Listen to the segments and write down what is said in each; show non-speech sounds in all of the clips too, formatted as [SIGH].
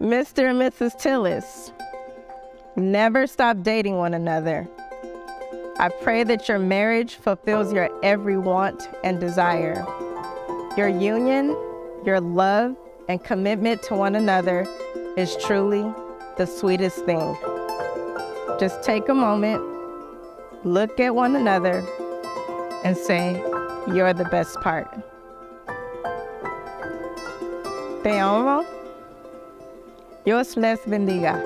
Mr. and Mrs. Tillis, never stop dating one another. I pray that your marriage fulfills your every want and desire. Your union, your love, and commitment to one another is truly the sweetest thing. Just take a moment, look at one another, and say, You're the best part. Te amo. Dios les bendiga.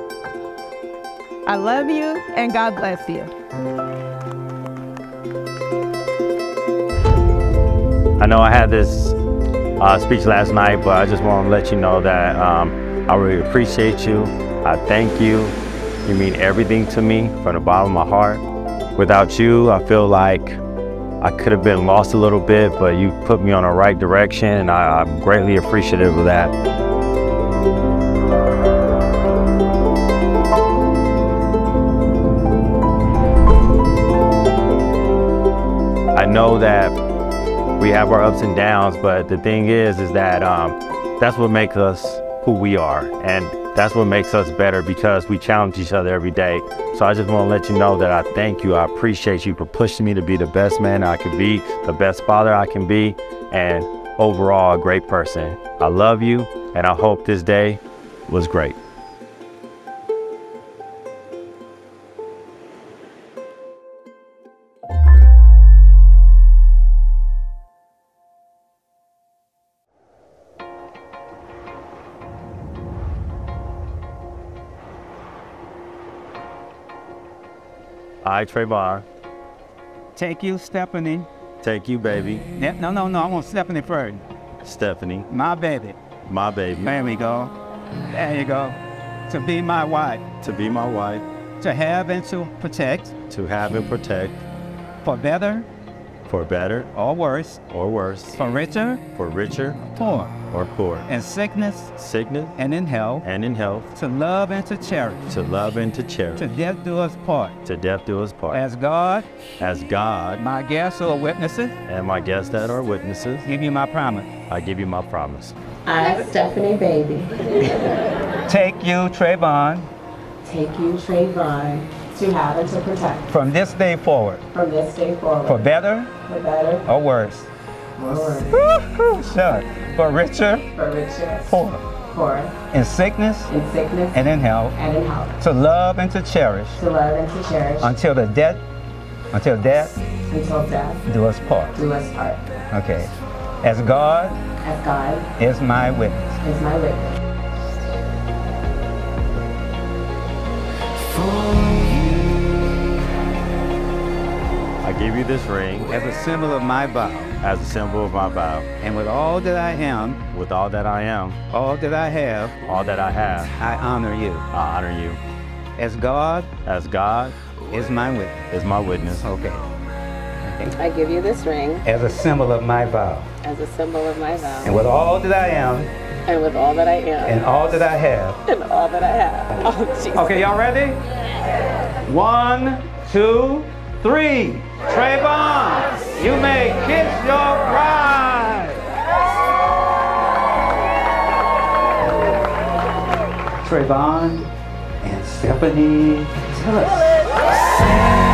I love you and God bless you. I know I had this uh, speech last night, but I just want to let you know that um, I really appreciate you. I thank you. You mean everything to me from the bottom of my heart. Without you, I feel like I could have been lost a little bit, but you put me on the right direction, and I, I'm greatly appreciative of that. Know that we have our ups and downs, but the thing is, is that um, that's what makes us who we are. And that's what makes us better because we challenge each other every day. So I just want to let you know that I thank you. I appreciate you for pushing me to be the best man I can be, the best father I can be, and overall a great person. I love you, and I hope this day was great. I, Travon, Take you, Stephanie. take you, baby. Yeah, no, no, no. I want Stephanie first. Stephanie, My baby. my baby, There we go. There you go. To be my wife. to be my wife, To have and to protect. to have and protect, For better for better or worse. or worse, For richer, for richer poor. or poor, In sickness sickness and in health. and in health, To love and to cherish. to love and to cherish, To death do us part. to death do us part. As God, As God my guests who are witnesses, and my guests that are witnesses, give you my promise. I give you my promise. I, Stephanie Baby, [LAUGHS] Take you, Travon, take you, Travon, to have and to protect from this day forward. from this day forward. For better For better or worse. or worse. Sure. For richer, For richer, poor. poor, In sickness in sickness, and in health. and in health. To love and to cherish. To love and to cherish until the death, until death until death do us part. do us part. Okay. As God As God is my witness. is my witness. Give you this ring As a symbol of my vow. as a symbol of my vow. And with all that I am, With all that I am, all that I have, all that I have, I honor you. I honor you. As God As God is my witness. is my witness. Okay. I give you this ring As a symbol of my vow. as a symbol of my vow. And with all that I am, and with all that I am, and all that I have. and all that I have. [LAUGHS] Oh, Okay, y'all ready? One, two, three. Travon, you may kiss your bride. Travon and Stephanie Tillis.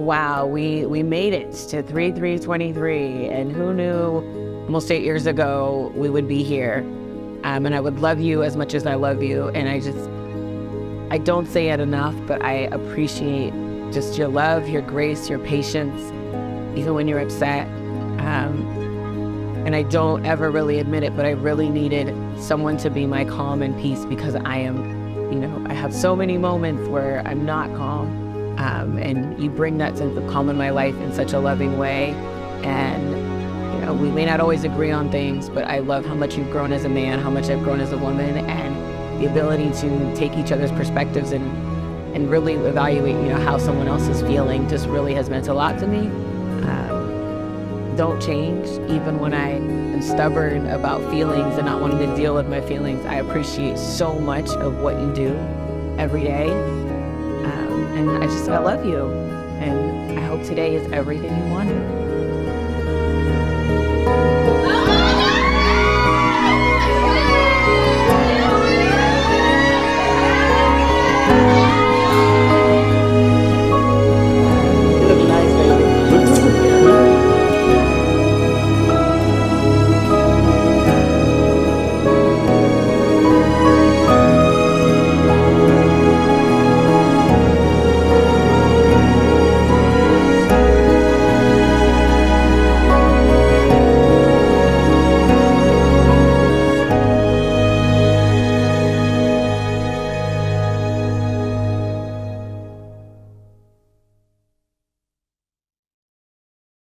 Wow, we we made it to 3323 and who knew almost 8 years ago we would be here. Um, and I would love you as much as I love you and I just I don't say it enough, but I appreciate just your love, your grace, your patience even when you're upset. Um, and I don't ever really admit it, but I really needed someone to be my calm and peace because I am, you know, I have so many moments where I'm not calm. Um, and you bring that sense of calm in my life in such a loving way. And, you know, we may not always agree on things, but I love how much you've grown as a man, how much I've grown as a woman, and the ability to take each other's perspectives and, and really evaluate, you know, how someone else is feeling just really has meant a lot to me. Um, don't change, even when I am stubborn about feelings and not wanting to deal with my feelings. I appreciate so much of what you do every day. Um, and I just, I love you. And I hope today is everything you wanted.